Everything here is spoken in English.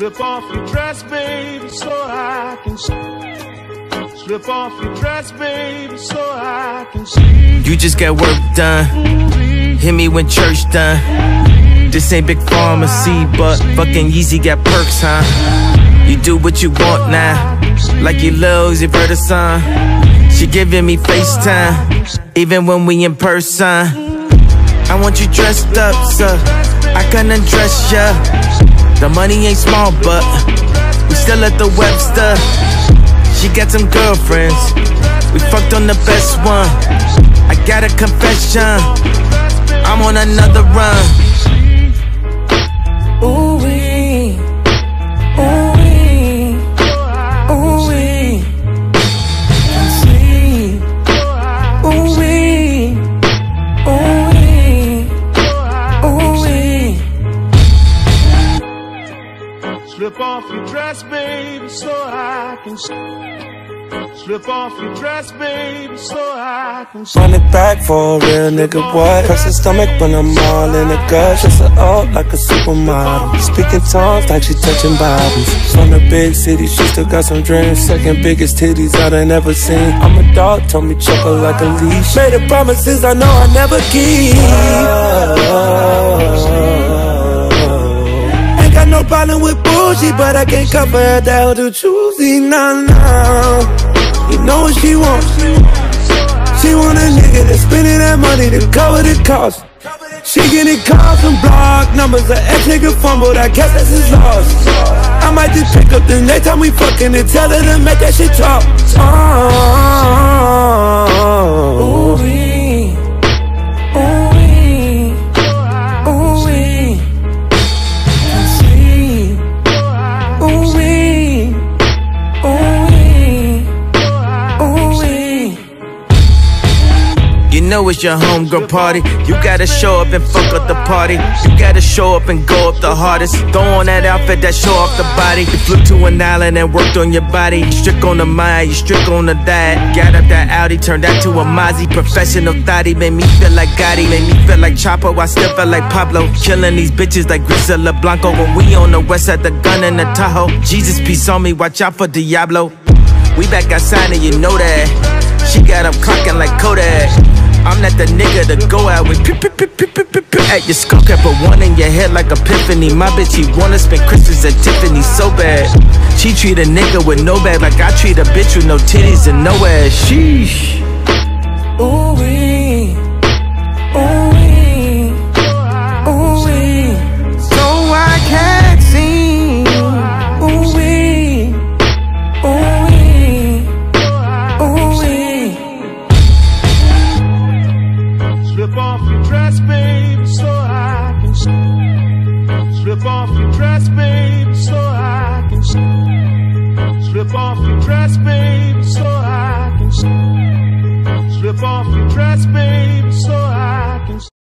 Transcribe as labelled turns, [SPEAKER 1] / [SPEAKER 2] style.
[SPEAKER 1] Slip off your dress, baby, so I can see. Slip off your dress, baby, so I can see.
[SPEAKER 2] You just got work done. Hit me when church done. This ain't big pharmacy, but fucking Yeezy got perks, huh? You do what you want now. Like you lose, heard a song. She giving me FaceTime, even when we in person. I want you dressed up, so I can undress ya. The money ain't small, but we still at the Webster. She got some girlfriends. We fucked on the best one. I got a confession. I'm on another run.
[SPEAKER 1] Slip off your dress, baby, so I can. Slip off your dress, baby, so I can.
[SPEAKER 3] Run it back for a real nigga, what? Press the stomach when I'm all in the gut. Dress her up like a supermodel. Speaking tongues like she touching Bibles. From the big city, she still got some dreams. Second biggest titties I done ever seen. I'm a dog, told me her like a leash. Made her promises I know I never keep. Ain't got no problem with but I can't cover her down to choosy, nah. You know what she wants. She want a nigga that's spending that money to cover the cost. She getting calls from block numbers. Her ex nigga fumbled. I guess that's his loss. I might just pick up the next time we fucking and tell her to make that shit talk. Oh,
[SPEAKER 2] know it's your homegirl party. You gotta show up and fuck up the party. You gotta show up and go up the hardest. Throw on that outfit that show off the body. You flew to an island and worked on your body. You strict on the mind, you strict on the diet. Got up that Audi, turned that to a Mozzie. Professional thotty made me feel like Gotti. Made me feel like Chapo, I still feel like Pablo. Killing these bitches like Griselda Blanco. When we on the west side, the gun in the Tahoe. Jesus, peace on me, watch out for Diablo. We back outside and you know that. She got up clocking like Kodak. I'm not the nigga to go out with pew, pew, pew, pew, pew, pew. At your skull cap, put one in your head like epiphany. My bitch, he wanna spend Christmas at Tiffany so bad. She treat a nigga with no bag like I treat a bitch with no titties and no ass. Sheesh.
[SPEAKER 1] Slip off your dress, baby, so I can see. Slip off your dress, baby, so I can see. Slip off your dress, baby, so I can see.